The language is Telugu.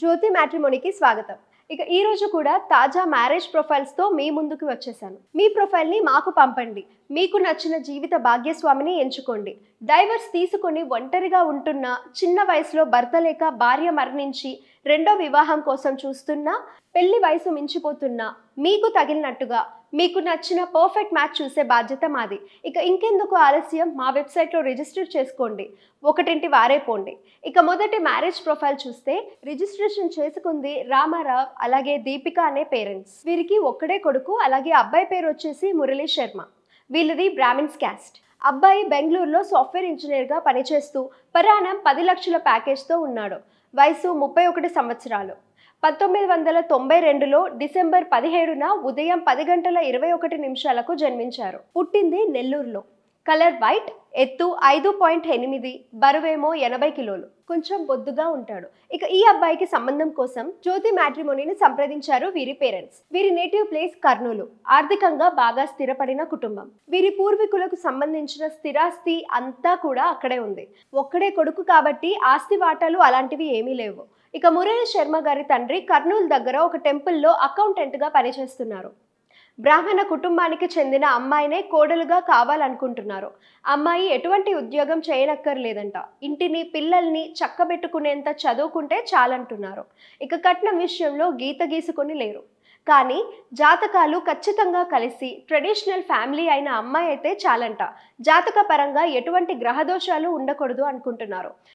జ్యోతి మ్యాట్రిమోనీకి స్వాగతం. ఇక ఈ రోజు కూడా తాజా మ్యారేజ్ ప్రొఫైల్స్తో మీ ముందుకు వచ్చేసాను. మీ ప్రొఫైల్ని మాకు పంపండి. మీకు నచ్చిన జీవిత భాగ్యస్వామిని ఎంచుకోండి. డైవర్స్ తీసుకొని ఒంటరిగా ఉంటున్న చిన్న వయసులో భర్త లేక భార్య మరణించి రెండో వివాహం కోసం చూస్తున్నా పెళ్ళి వయసు మించిపోతున్నా మీకు తగిలినట్టుగా మీకు నచ్చిన పర్ఫెక్ట్ మ్యాచ్ చూసే బాధ్యత మాది. ఇక ఇంకెందుకు ఆలస్యం? మా వెబ్సైట్లో రిజిస్టర్ చేసుకోండి. ఒకటింటి వారే పోండి. ఇక మొదటి మ్యారేజ్ ప్రొఫైల్ చూస్తే రిజిస్ట్రేషన్ చేసుకుంది రామారావు అలాగే దీపిక అనే పేరెంట్స్ వీరికి ఒక్కడే కొడుకు అలాగే అబ్బాయి పేరు వచ్చేసి మురళీ శర్మ. వీళ్ళది బ్రాహ్మిన్స్ క్యాస్ట్ అబ్బాయి బెంగళూరులో సాఫ్ట్వేర్ ఇంజనీర్గా పనిచేస్తూ పరాణం పది లక్షల ప్యాకేజ్తో ఉన్నాడు. వయసు ముప్పై ఒకటి సంవత్సరాలు. పంతొమ్మిది వందల తొంభై రెండులో డిసెంబర్ పదిహేడున ఉదయం పది గంటల ఇరవై ఒకటి నిమిషాలకు జన్మించారు. పుట్టింది నెల్లూరులో. కలర్ వైట్ ఎత్తు ఐదు పాయింట్ ఎనిమిది బరువేమో ఎనభై కిలోలు. కొంచెం బొద్దుగా ఉంటాడు. ఇక ఈ అబ్బాయికి సంబంధం కోసం జ్యోతి మ్యాట్రిమోనీని సంప్రదించారు వీరి పేరెంట్స్. వీరి నేటివ్ ప్లేస్ కర్నూలు. ఆర్థికంగా బాగా స్థిరపడిన కుటుంబం. వీరి పూర్వీకులకు సంబంధించిన స్థిరాస్తి అంతా కూడా అక్కడే ఉంది. ఒక్కడే కొడుకు కాబట్టి ఆస్తి వాటాలు అలాంటివి ఏమీ లేవు. ఇక మురళీ శర్మ గారి తండ్రి కర్నూలు దగ్గర ఒక టెంపుల్లో అకౌంటెంట్గా పనిచేస్తున్నారు. బ్రాహ్మణ కుటుంబానికి చెందిన అమ్మాయినే కోడలుగా కావాలనుకుంటున్నారు. అమ్మాయి ఎటువంటి ఉద్యోగం చేయనక్కర్లేదంట. ఇంటిని పిల్లల్ని చక్కబెట్టుకునేంత చదువుకుంటే చాలంటున్నారు. ఇక కట్నం విషయంలో గీత గీసుకొని లేరు. కానీ జాతకాలు ఖచ్చితంగా కలిసి ట్రెడిషనల్ ఫ్యామిలీ అయిన అమ్మాయి అయితే చాలంట. జాతక పరంగా ఎటువంటి గ్రహదోషాలు ఉండకూడదు అనుకుంటున్నారు.